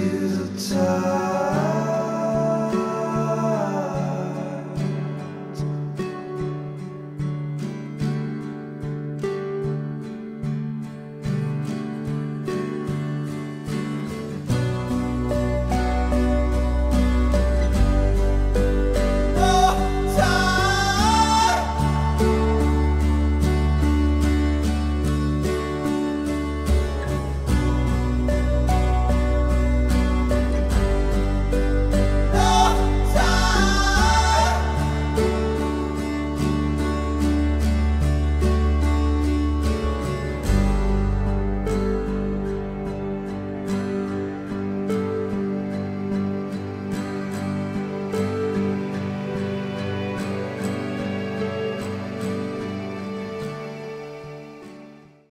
to the top.